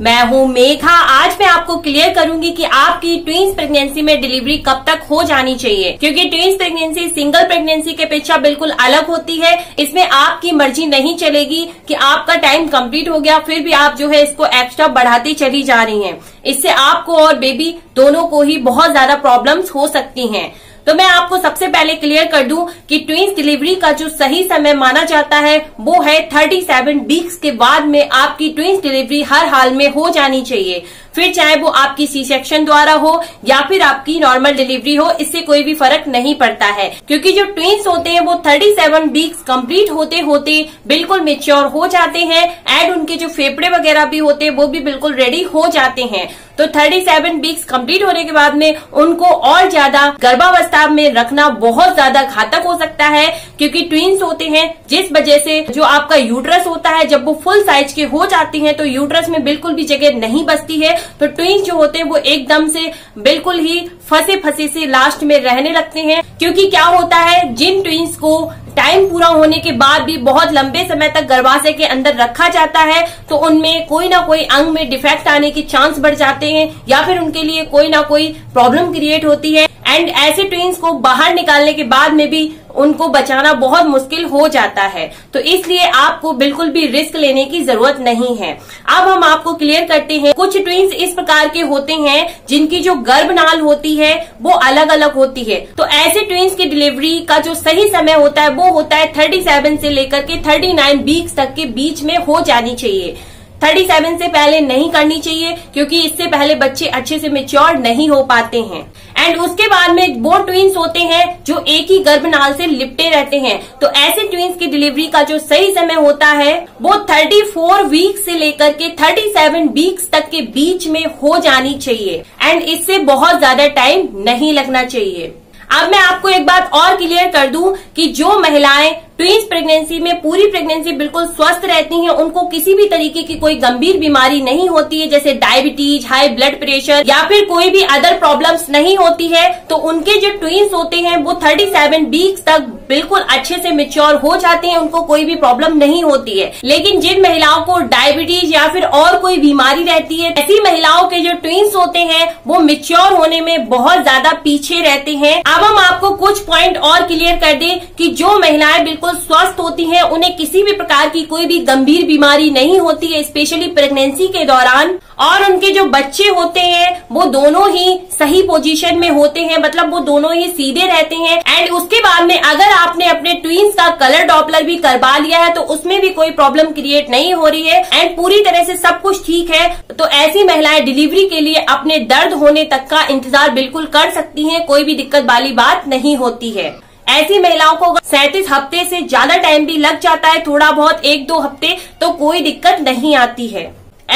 मैं हूँ मेघा। आज मैं आपको क्लियर करूँगी कि आपकी ट्विंस प्रेगनेंसी में डिलीवरी कब तक हो जानी चाहिए। क्योंकि ट्विंस प्रेगनेंसी सिंगल प्रेगनेंसी के अपेक्षा बिल्कुल अलग होती है। इसमें आपकी मर्ज़ी नहीं चलेगी कि आपका टाइम कंप्लीट हो गया, फिर भी आप जो है इसको एक्स्ट्रा बढ़ाती चली जा रही है। इससे आपको और बेबी दोनों को ही बहुत ज़्यादा प्रॉब्लम हो सकती हैं। तो मैं आपको सबसे पहले क्लियर कर दूँ कि ट्विंस डिलीवरी का जो सही समय माना जाता है, वो है 37 वीक्स के बाद में आपकी ट्विंस डिलीवरी हर हाल में हो जानी चाहिए। फिर चाहे वो आपकी सी सेक्शन द्वारा हो या फिर आपकी नॉर्मल डिलीवरी हो, इससे कोई भी फ़र्क नहीं पड़ता है। क्योंकि जो ट्विंस होते हैं, वो 37 सेवन वीक्स कंप्लीट होते होते बिल्कुल मेच्योर हो जाते हैं एंड उनके जो फेफड़े वगैरह भी होते हैं, वो भी बिल्कुल रेडी हो जाते हैं। तो 37 सेवन वीक्स कंप्लीट होने के बाद में उनको और ज़्यादा गर्भावस्था में रखना बहुत ज़्यादा घातक हो सकता है, क्योंकि ट्विंस होते हैं, जिस वजह से जो आपका यूट्रस होता है, जब वो फुल साइज़ के हो जाती हैं तो यूट्रस में बिल्कुल भी जगह नहीं बचती है। तो ट्विंस जो होते हैं, वो एकदम से बिल्कुल ही फंसे फंसे से लास्ट में रहने लगते हैं। क्योंकि क्या होता है, जिन ट्विंस को टाइम पूरा होने के बाद भी बहुत लंबे समय तक गर्भाशय के अंदर रखा जाता है तो उनमें कोई ना कोई अंग में डिफेक्ट आने के चांस बढ़ जाते हैं, या फिर उनके लिए कोई ना कोई प्रॉब्लम क्रिएट होती है। एंड ऐसे ट्विंस को बाहर निकालने के बाद में भी उनको बचाना बहुत मुश्किल हो जाता है। तो इसलिए आपको बिल्कुल भी रिस्क लेने की ज़रूरत नहीं है। अब हम आपको क्लियर करते हैं, कुछ ट्विंस इस प्रकार के होते हैं जिनकी जो गर्भनाल होती है, वो अलग अलग होती है। तो ऐसे ट्विंस की डिलीवरी का जो सही समय होता है, वो होता है थर्टी से लेकर के थर्टी वीक्स तक के बीच में हो जानी चाहिए। 37 से पहले नहीं करनी चाहिए, क्योंकि इससे पहले बच्चे अच्छे से मेच्योर नहीं हो पाते हैं। एंड उसके बाद में वो ट्विंस होते हैं जो एक ही गर्भनाल से लिपटे रहते हैं। तो ऐसे ट्विंस की डिलीवरी का जो सही समय होता है, वो 34 वीक से लेकर के 37 वीक्स तक के बीच में हो जानी चाहिए। एंड इससे बहुत ज़्यादा टाइम नहीं लगना चाहिए। अब मैं आपको एक बात और क्लियर कर दूँ कि जो महिलाएँ ट्वींस प्रेगनेंसी में पूरी प्रेगनेंसी बिल्कुल स्वस्थ रहती हैं, उनको किसी भी तरीके की कोई गंभीर बीमारी नहीं होती है, जैसे डायबिटीज़ हाई ब्लड प्रेशर या फिर कोई भी अदर प्रॉब्लम्स नहीं होती है तो उनके जो ट्विंस होते हैं, वो 37 वीक्स तक बिल्कुल अच्छे से मेच्योर हो जाते हैं, उनको कोई भी प्रॉब्लम नहीं होती है। लेकिन जिन महिलाओं को डायबिटीज़ या फिर और कोई बीमारी रहती है, ऐसी महिलाओं के जो ट्विंस होते हैं, वो मेच्योर होने में बहुत ज़्यादा पीछे रहते हैं। अब हम आपको कुछ पॉइंट और क्लियर कर दें कि जो महिलाएँ बिल्कुल स्वस्थ होती हैं, उन्हें किसी भी प्रकार की कोई भी गंभीर बीमारी नहीं होती है स्पेशली प्रेगनेंसी के दौरान। और उनके जो बच्चे होते हैं, वो दोनों ही सही पोजीशन में होते हैं मतलब वो दोनों ही सीधे रहते हैं। एंड उसके बाद में अगर आपने अपने ट्वींस का कलर डॉपलर भी करवा लिया है तो उसमें भी कोई प्रॉब्लम क्रिएट नहीं हो रही है। एंड पूरी तरह से सब कुछ ठीक है। तो ऐसी महिलाएँ डिलीवरी के लिए अपने दर्द होने तक का इंतज़ार बिल्कुल कर सकती हैं, कोई भी दिक्कत वाली बात नहीं होती है। ऐसी महिलाओं को सैतीस हफ़्ते से ज़्यादा टाइम भी लग जाता है, थोड़ा बहुत एक दो हफ़्ते तो कोई दिक्कत नहीं आती है।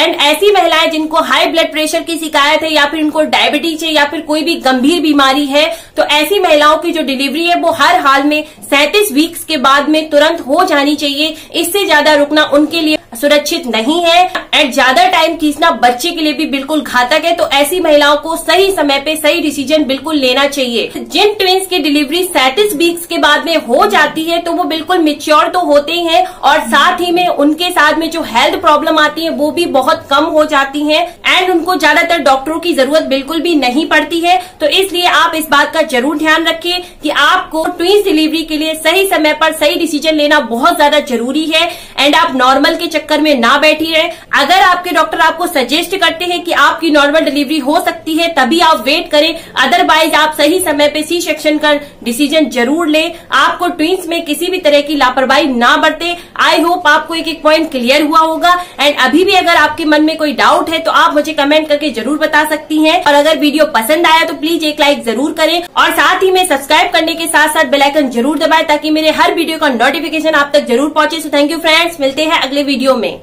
एंड ऐसी महिलाएँ जिनको हाई ब्लड प्रेशर की शिकायत है या फिर उनको डायबिटीज़ है या फिर कोई भी गंभीर बीमारी है तो ऐसी महिलाओं की जो डिलीवरी है वो हर हाल में सैंतीस वीक्स के बाद में तुरंत हो जानी चाहिए। इससे ज़्यादा रुकना उनके लिए सुरक्षित नहीं है। एंड ज़्यादा टाइम खींचना बच्चे के लिए भी बिल्कुल घातक है। तो ऐसी महिलाओं को सही समय पे सही डिसीज़न बिल्कुल लेना चाहिए। जिन ट्विंस की डिलीवरी सैतीस वीक्स के बाद में हो जाती है तो वो बिल्कुल मिच्योर तो होते हैं और साथ ही में उनके साथ में जो हेल्थ प्रॉब्लम आती है, वो भी बहुत कम हो जाती है एंड उनको ज़्यादातर डॉक्टरों की ज़रूरत बिल्कुल भी नहीं पड़ती है। तो इसलिए आप इस बात का ज़रूर ध्यान रखिए कि आपको ट्विंस डिलीवरी के लिए सही समय पर सही डिसीज़न लेना बहुत ज़्यादा ज़रूरी है। एंड आप नॉर्मल के चक्कर में ना बैठी रहे। अगर आपके डॉक्टर आपको सजेस्ट करते हैं कि आपकी नॉर्मल डिलीवरी हो सकती है, तभी आप वेट करें। अदरवाइज़ आप सही समय पे सी सेक्शन का डिसीज़न ज़रूर लें। आपको ट्विंस में किसी भी तरह की लापरवाही ना बरते। आई होप आपको एक एक पॉइंट क्लियर हुआ होगा। एंड अभी भी अगर आपके मन में कोई डाउट है तो आप मुझे कमेंट करके ज़रूर बता सकती हैं। और अगर वीडियो पसंद आया तो प्लीज़ एक लाइक ज़रूर करें। और साथ ही में सब्सक्राइब करने के साथ साथ बेलाइकन ज़रूर दबाए, ताकि मेरे हर वीडियो का नोटिफिकेशन आप तक ज़रूर पहुँचे। सो थैंक यू फ्रेंड्स मिलते हैं अगले वीडियो में।